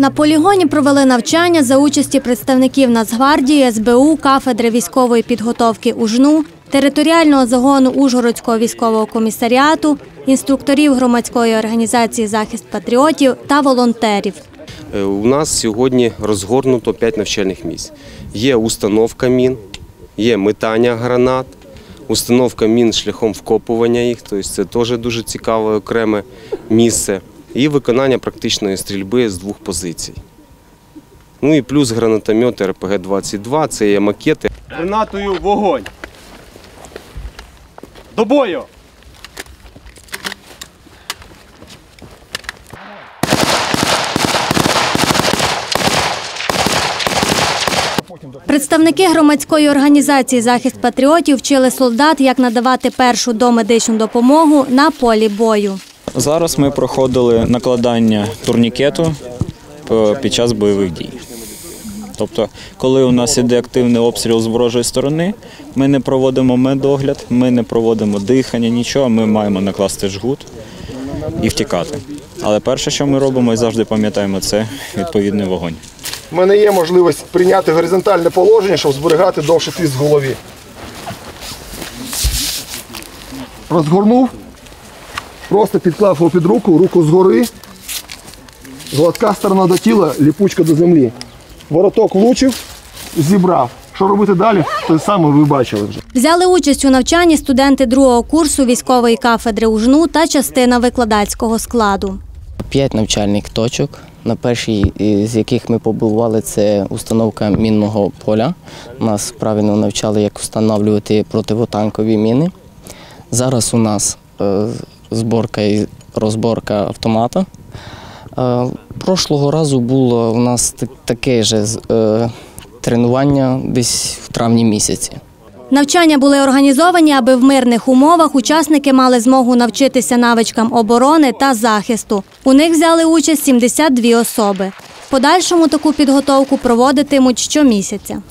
На полігоні провели навчання за участі представників Нацгвардії, СБУ, кафедри військової підготовки УЖНУ, територіального загону Ужгородського військового комісаріату, інструкторів громадської організації Захист патріотів та волонтерів. Е, У нас сьогодні розгорнуто 5 навчальних місць. Є установка мін, є метання гранат, установка мін шляхом вкопування їх, тобто це теж дуже цікаве окреме місце, і виконання практичної стрільби з двох позицій. Ну і плюс гранатомети РПГ-22, це є макети. Гранатою вогонь. До бою! Представники громадської організації Захист патріотів вчили солдат, як надавати першу домедичну допомогу на полі бою. Зараз ми проходили накладання турнікету е, під час бойових дій. Тобто, коли у нас іде активний обстріл з ворожої сторони, ми не проводимо медогляд, ми не проводимо дихання, нічого, ми маємо накласти жгут і втікати. Але перше, що ми робимо і завжди пам'ятаємо, це відповідний вогонь. У мене є можливість прийняти горизонтальне положення, щоб зберігати довше тиск в голові. Розгорнув, просто підклав його під руку, руку згори, гладка сторона до тіла, ліпучка до землі. Вороток влучив, зібрав. Що робити далі, те саме ви бачили вже. Взяли участь у навчанні студенти другого курсу військової кафедри УЖНУ та частина викладацького складу. П'ять навчальних точок. На першій з яких ми побували, це установка мінного поля. Нас правильно навчали, як встановлювати противотанкові міни. Зараз у нас е, зборка і розборка автомата. Е, Прошлого разу було у нас таке ж е, тренування десь в травні місяці. Навчання були організовані, аби в мирних умовах учасники мали змогу навчитися навичкам оборони та захисту. У них взяли участь 72 особи. В подальшому таку підготовку проводитимуть щомісяця.